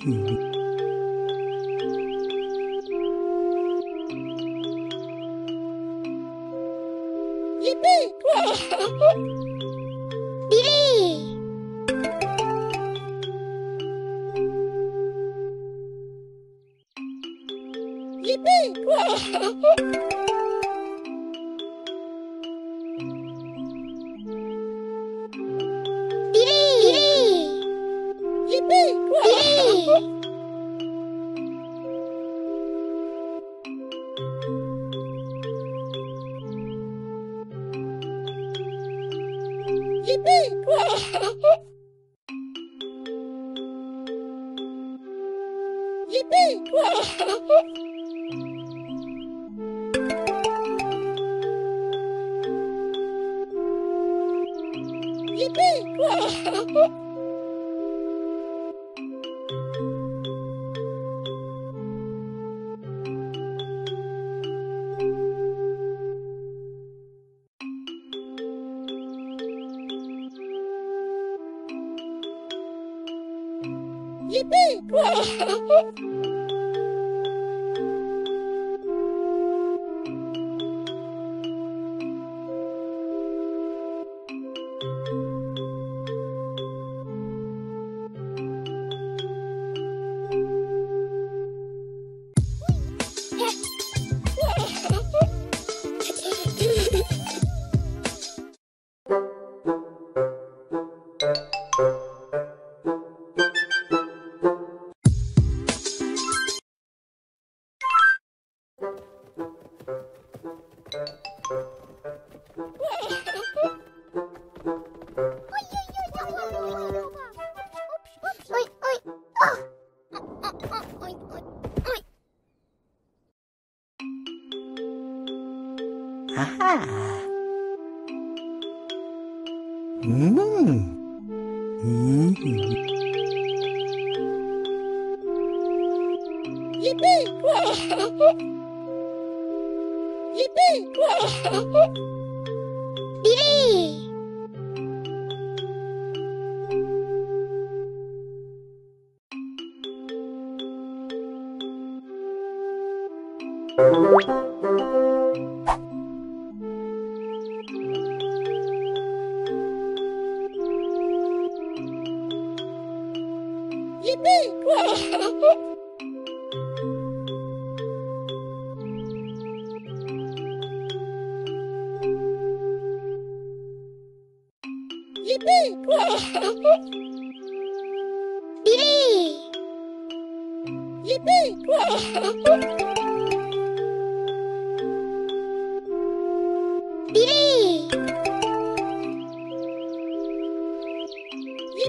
Mm-hmm. Yippee! Yippee! Aha. Mmm. -hmm. Yippee! Yippee! Yippee!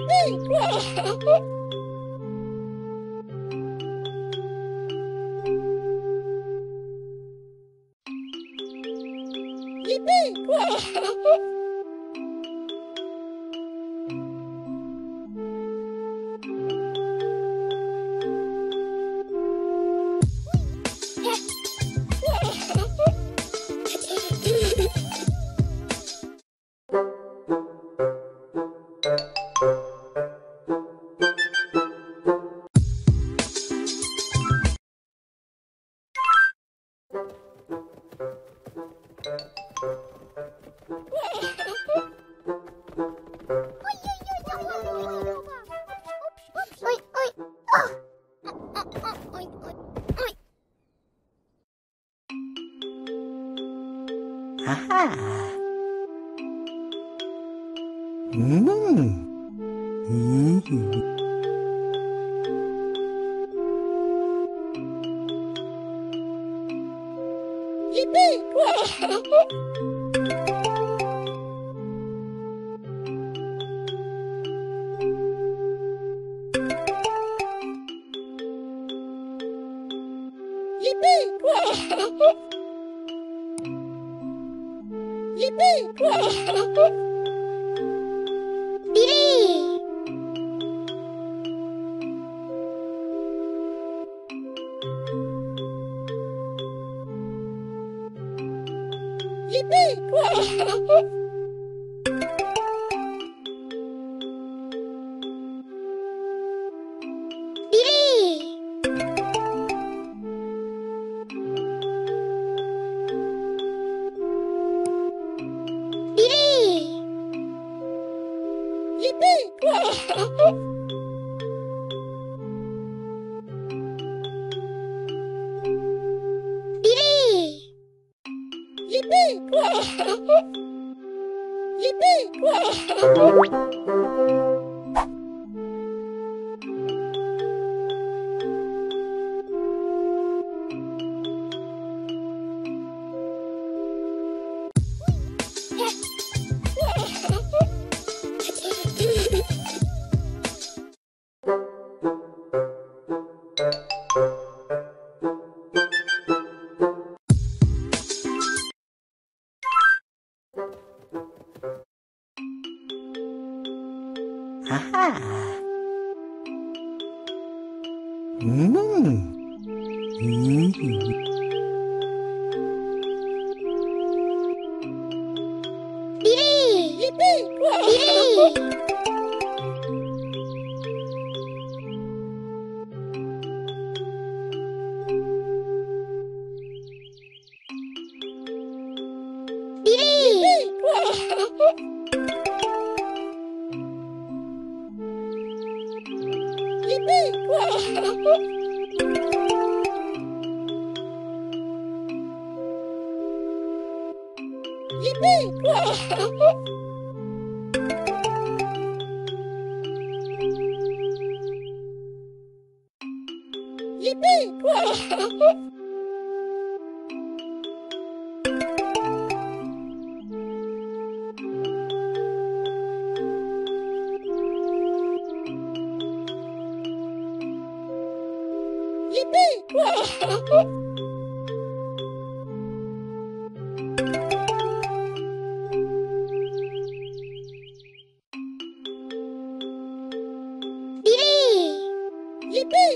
Yippee! 诶 Aha. Mmm. -hmm. Yippee! ¡Yipi! ¡Diri! ¡Yipi! ー。ビリははうんうんービリ Yippee! Yippee!